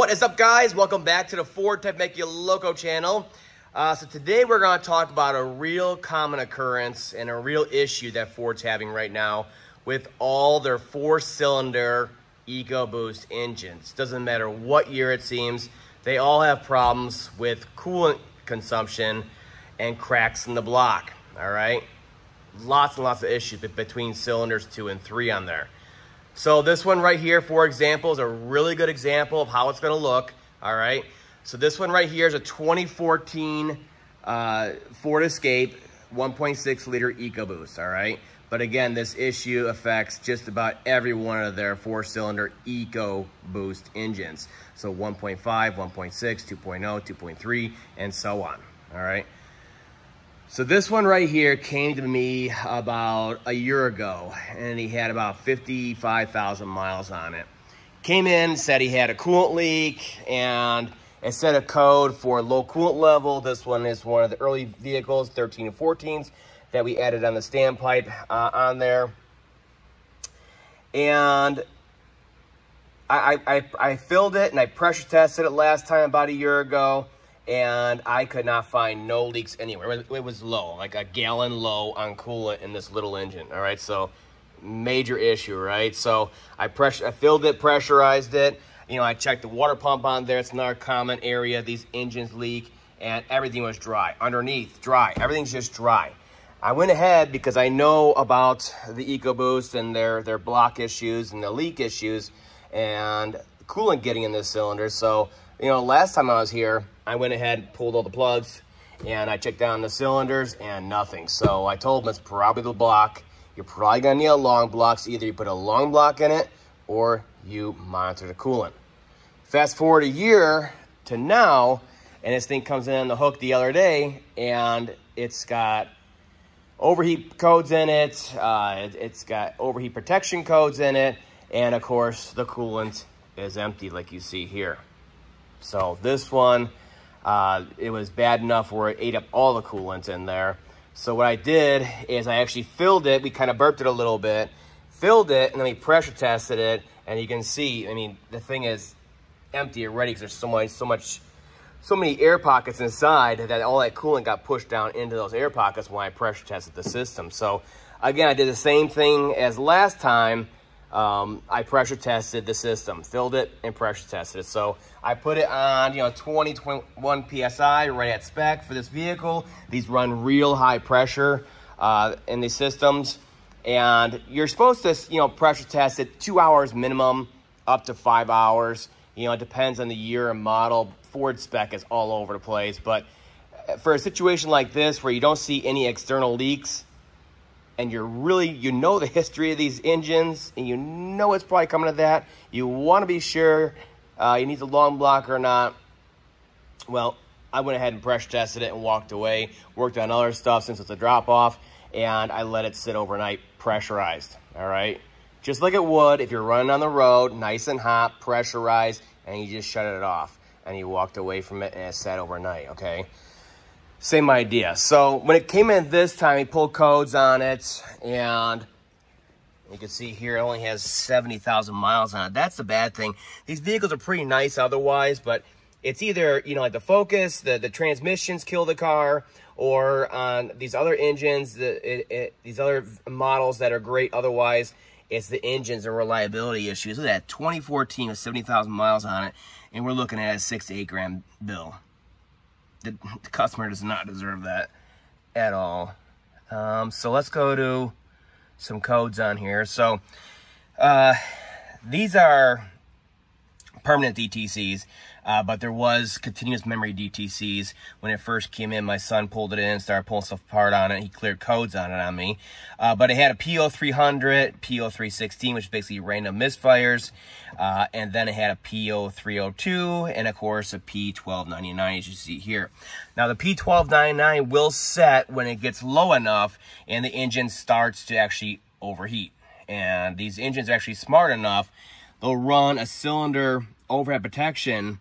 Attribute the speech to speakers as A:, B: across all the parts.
A: What is up, guys? Welcome back to the Ford Tech Makuloco channel. Uh, so today we're going to talk about a real common occurrence and a real issue that Ford's having right now with all their four-cylinder EcoBoost engines. Doesn't matter what year it seems, they all have problems with coolant consumption and cracks in the block, all right? Lots and lots of issues between cylinders two and three on there. So this one right here, for example, is a really good example of how it's gonna look, all right? So this one right here is a 2014 uh, Ford Escape 1.6 liter EcoBoost, all right? But again, this issue affects just about every one of their four cylinder EcoBoost engines. So 1.5, 1.6, 2.0, 2.3, and so on, all right? So this one right here came to me about a year ago and he had about 55,000 miles on it. Came in, said he had a coolant leak and it set a code for low coolant level. This one is one of the early vehicles, 13 and 14s, that we added on the standpipe uh, on there. And I, I, I filled it and I pressure tested it last time about a year ago and I could not find no leaks anywhere. It was low, like a gallon low on coolant in this little engine. All right, so major issue, right? So I pressure, I filled it, pressurized it. You know, I checked the water pump on there. It's another common area these engines leak, and everything was dry. Underneath, dry. Everything's just dry. I went ahead because I know about the EcoBoost and their their block issues and the leak issues and coolant getting in this cylinder. So you know, last time I was here, I went ahead, and pulled all the plugs, and I checked down the cylinders and nothing. So I told them it's probably the block. You're probably gonna need a long block. So either you put a long block in it or you monitor the coolant. Fast forward a year to now, and this thing comes in on the hook the other day, and it's got overheat codes in it. Uh, it it's got overheat protection codes in it. And of course, the coolant is empty like you see here. So this one, uh, it was bad enough where it ate up all the coolant in there. So what I did is I actually filled it. We kind of burped it a little bit, filled it, and then we pressure tested it. And you can see, I mean, the thing is empty already because there's so much, so much, so many air pockets inside that all that coolant got pushed down into those air pockets when I pressure tested the system. So again, I did the same thing as last time um, I pressure tested the system, filled it and pressure tested it. So I put it on, you know, 20, 21 PSI right at spec for this vehicle. These run real high pressure uh, in these systems. And you're supposed to, you know, pressure test it two hours minimum, up to five hours. You know, it depends on the year and model. Ford spec is all over the place. But uh, for a situation like this where you don't see any external leaks, and you're really, you know the history of these engines, and you know it's probably coming to that, you want to be sure uh, you need the long block or not. Well, I went ahead and pressure tested it and walked away, worked on other stuff since it's a drop off, and I let it sit overnight pressurized, all right? Just like it would if you're running on the road, nice and hot, pressurized, and you just shut it off. And you walked away from it and it sat overnight, okay? Same idea. So when it came in this time, he pulled codes on it, and you can see here it only has 70,000 miles on it. That's the bad thing. These vehicles are pretty nice otherwise, but it's either, you know, like the Focus, the, the transmissions kill the car, or on these other engines, the, it, it, these other models that are great otherwise, it's the engines and reliability issues. Look at that, 2014 with 70,000 miles on it, and we're looking at a six to eight grand bill the, the customer does not deserve that at all. Um, so let's go to some codes on here. So uh, these are permanent DTCs. Uh, but there was continuous memory DTCs when it first came in. My son pulled it in, started pulling stuff apart on it. He cleared codes on it on me. Uh, but it had a P0300, P0316, which is basically random misfires. Uh, and then it had a P0302 and of course a P1299 as you see here. Now the P1299 will set when it gets low enough and the engine starts to actually overheat. And these engines are actually smart enough. They'll run a cylinder overhead protection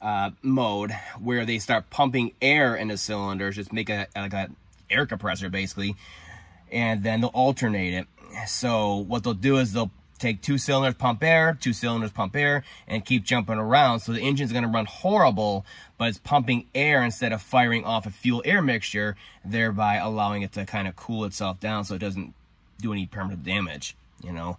A: uh, mode where they start pumping air into cylinders, just make a like a air compressor basically, and then they'll alternate it. So what they'll do is they'll take two cylinders, pump air, two cylinders, pump air, and keep jumping around. So the engine's gonna run horrible, but it's pumping air instead of firing off a fuel-air mixture, thereby allowing it to kind of cool itself down so it doesn't do any permanent damage, you know.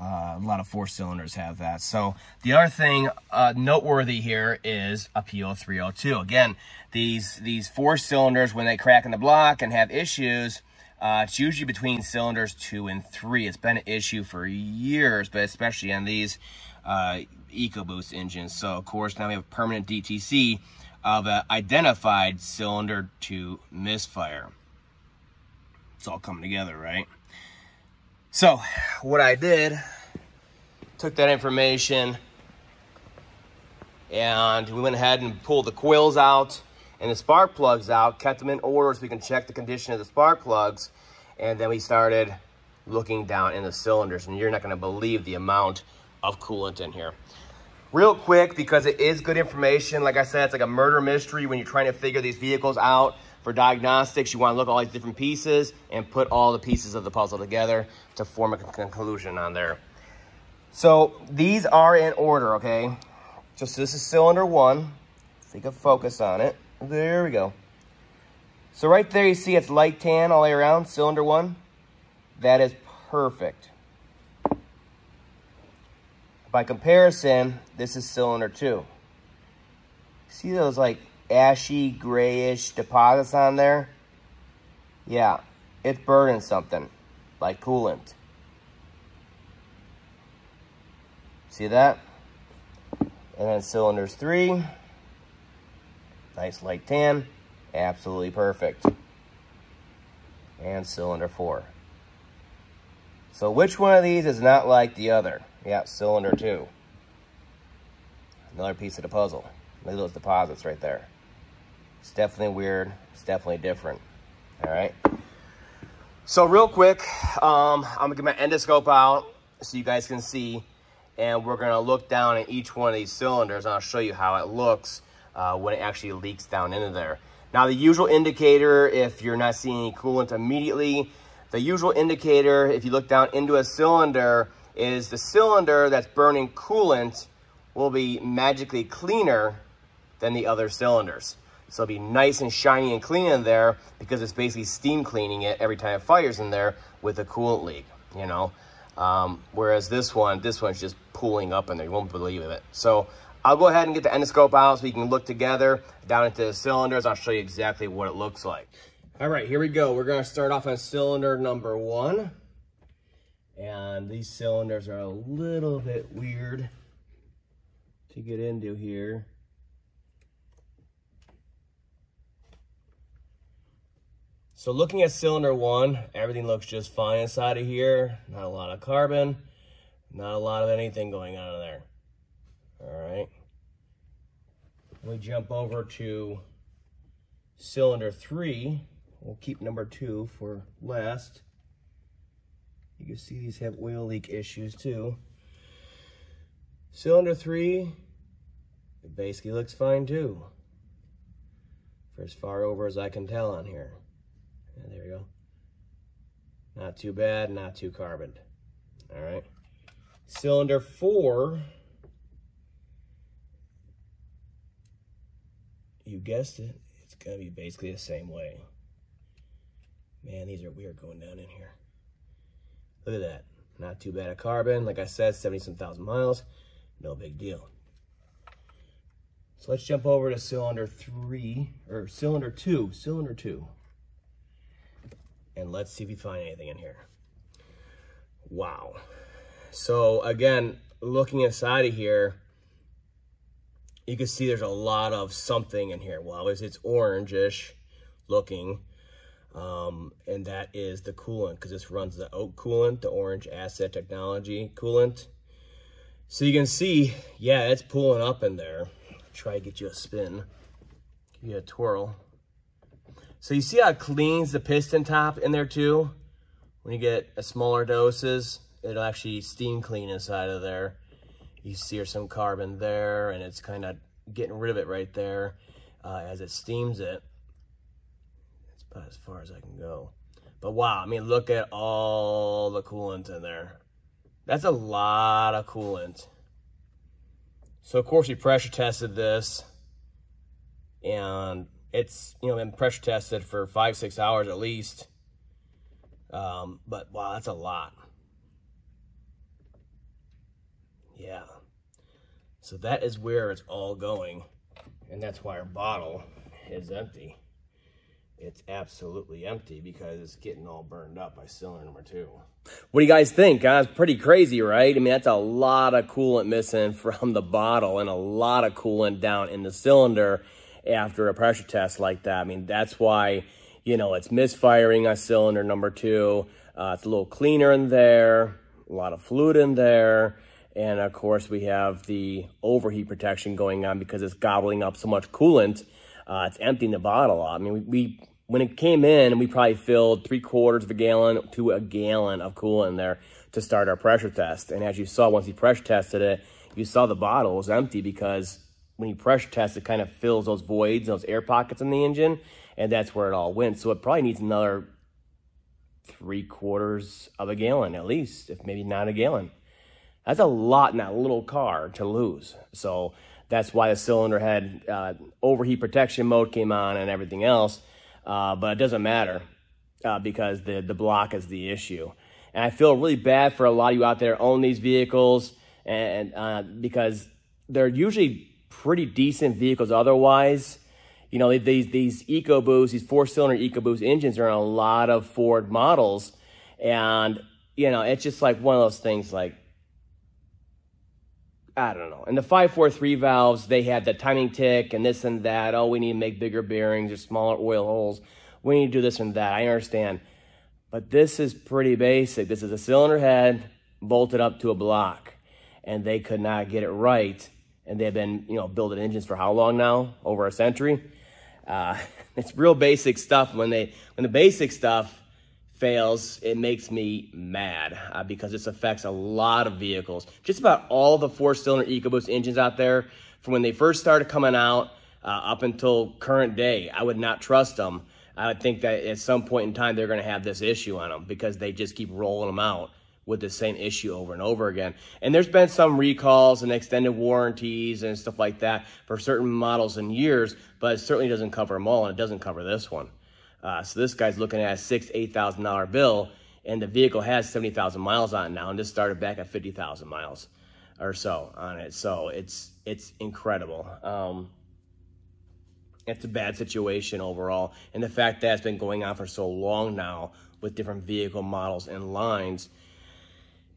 A: Uh, a lot of four cylinders have that. So the other thing uh, noteworthy here is a P0302. Again, these these four cylinders, when they crack in the block and have issues, uh, it's usually between cylinders two and three. It's been an issue for years, but especially on these uh, EcoBoost engines. So of course now we have permanent DTC of an identified cylinder to misfire. It's all coming together, right? So what I did, took that information and we went ahead and pulled the coils out and the spark plugs out, kept them in order so we can check the condition of the spark plugs. And then we started looking down in the cylinders and you're not gonna believe the amount of coolant in here. Real quick, because it is good information. Like I said, it's like a murder mystery when you're trying to figure these vehicles out for diagnostics, you want to look at all these different pieces and put all the pieces of the puzzle together to form a conclusion on there. So these are in order, okay? Just so this is cylinder one. So you can focus on it. There we go. So right there you see it's light tan all the way around, cylinder one. That is perfect. By comparison, this is cylinder two. See those like ashy, grayish deposits on there, yeah, it's burning something, like coolant. See that? And then cylinders three, nice light tan, absolutely perfect. And cylinder four. So which one of these is not like the other? Yeah, cylinder two. Another piece of the puzzle. Look at those deposits right there. It's definitely weird. It's definitely different. All right. So real quick, um, I'm gonna get my endoscope out so you guys can see, and we're gonna look down at each one of these cylinders, and I'll show you how it looks uh, when it actually leaks down into there. Now the usual indicator, if you're not seeing any coolant immediately, the usual indicator, if you look down into a cylinder, is the cylinder that's burning coolant will be magically cleaner than the other cylinders. So it'll be nice and shiny and clean in there because it's basically steam cleaning it every time it fires in there with a coolant leak, you know. Um, whereas this one, this one's just pooling up in there. You won't believe it. So I'll go ahead and get the endoscope out so we can look together down into the cylinders. I'll show you exactly what it looks like. All right, here we go. We're to start off on cylinder number one. And these cylinders are a little bit weird to get into here. So looking at cylinder one, everything looks just fine inside of here. Not a lot of carbon, not a lot of anything going on in there. All right. We jump over to cylinder three. We'll keep number two for last. You can see these have oil leak issues too. Cylinder three, it basically looks fine too. For as far over as I can tell on here. And there we go. Not too bad, not too carboned. All right. Cylinder four, you guessed it, it's gonna be basically the same way. Man, these are weird going down in here. Look at that. Not too bad of carbon. Like I said, 70 some thousand miles. No big deal. So let's jump over to cylinder three, or cylinder two, cylinder two and let's see if we find anything in here. Wow. So again, looking inside of here, you can see there's a lot of something in here. Well, it's, it's orangish looking. Um, and that is the coolant because this runs the OAT coolant, the orange acid technology coolant. So you can see, yeah, it's pulling up in there. Try to get you a spin, give you a twirl. So you see how it cleans the piston top in there too? When you get a smaller doses, it'll actually steam clean inside of there. You see some carbon there and it's kind of getting rid of it right there uh, as it steams it. It's about as far as I can go. But wow, I mean, look at all the coolant in there. That's a lot of coolant. So of course we pressure tested this and it's, you know, been pressure tested for five, six hours at least. Um, but wow, that's a lot. Yeah. So that is where it's all going. And that's why our bottle is empty. It's absolutely empty because it's getting all burned up by cylinder number two. What do you guys think? Huh? It's pretty crazy, right? I mean, that's a lot of coolant missing from the bottle and a lot of coolant down in the cylinder after a pressure test like that. I mean, that's why, you know, it's misfiring on cylinder number two. Uh, it's a little cleaner in there, a lot of fluid in there. And of course, we have the overheat protection going on because it's gobbling up so much coolant. Uh, it's emptying the bottle out. I mean, we, we, when it came in, we probably filled three quarters of a gallon to a gallon of coolant in there to start our pressure test. And as you saw, once he pressure tested it, you saw the bottle was empty because when you pressure test, it kind of fills those voids, those air pockets in the engine, and that's where it all went. So it probably needs another three quarters of a gallon at least, if maybe not a gallon. That's a lot in that little car to lose. So that's why the cylinder head uh, overheat protection mode came on and everything else. Uh, but it doesn't matter uh, because the, the block is the issue. And I feel really bad for a lot of you out there own these vehicles and uh, because they're usually pretty decent vehicles otherwise. You know, these, these EcoBoost, these four-cylinder EcoBoost engines are in a lot of Ford models. And, you know, it's just like one of those things like, I don't know. And the 543 valves, they had the timing tick and this and that. Oh, we need to make bigger bearings or smaller oil holes. We need to do this and that. I understand. But this is pretty basic. This is a cylinder head bolted up to a block. And they could not get it right. And they've been, you know, building engines for how long now? Over a century. Uh, it's real basic stuff. When they, when the basic stuff fails, it makes me mad uh, because this affects a lot of vehicles. Just about all the four-cylinder EcoBoost engines out there, from when they first started coming out uh, up until current day, I would not trust them. I would think that at some point in time, they're going to have this issue on them because they just keep rolling them out with the same issue over and over again. And there's been some recalls and extended warranties and stuff like that for certain models and years, but it certainly doesn't cover them all, and it doesn't cover this one. Uh, so this guy's looking at a six, eight thousand dollar bill, and the vehicle has seventy thousand miles on it now, and this started back at fifty thousand miles or so on it. So it's it's incredible. Um, it's a bad situation overall, and the fact that it's been going on for so long now with different vehicle models and lines,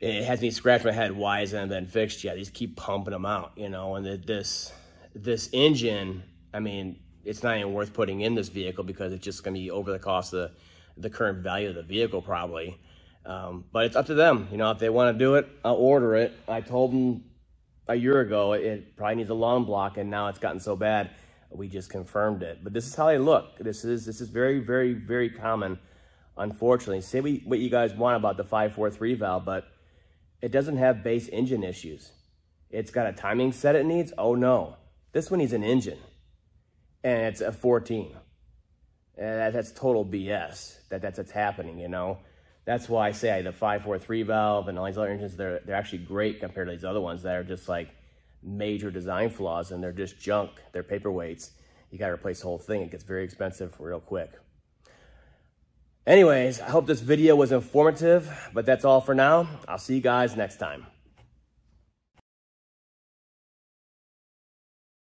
A: it has me scratch my head. Why hasn't been fixed yet? These keep pumping them out, you know, and this this engine. I mean, it's not even worth putting in this vehicle because it's just going to be over the cost of the, the current value of the vehicle probably. Um, but it's up to them. You know, if they want to do it, I'll order it. I told them a year ago it probably needs a long block, and now it's gotten so bad, we just confirmed it. But this is how they look. This is this is very, very, very common, unfortunately. Say we, what you guys want about the 543 valve, but it doesn't have base engine issues. It's got a timing set it needs. Oh, no. This one needs an engine and it's a 14. And that's total BS that that's what's happening, you know. That's why I say the 543 valve and all these other engines, they're, they're actually great compared to these other ones that are just like major design flaws and they're just junk. They're paperweights. You got to replace the whole thing. It gets very expensive real quick. Anyways, I hope this video was informative, but that's all for now. I'll see you guys next time.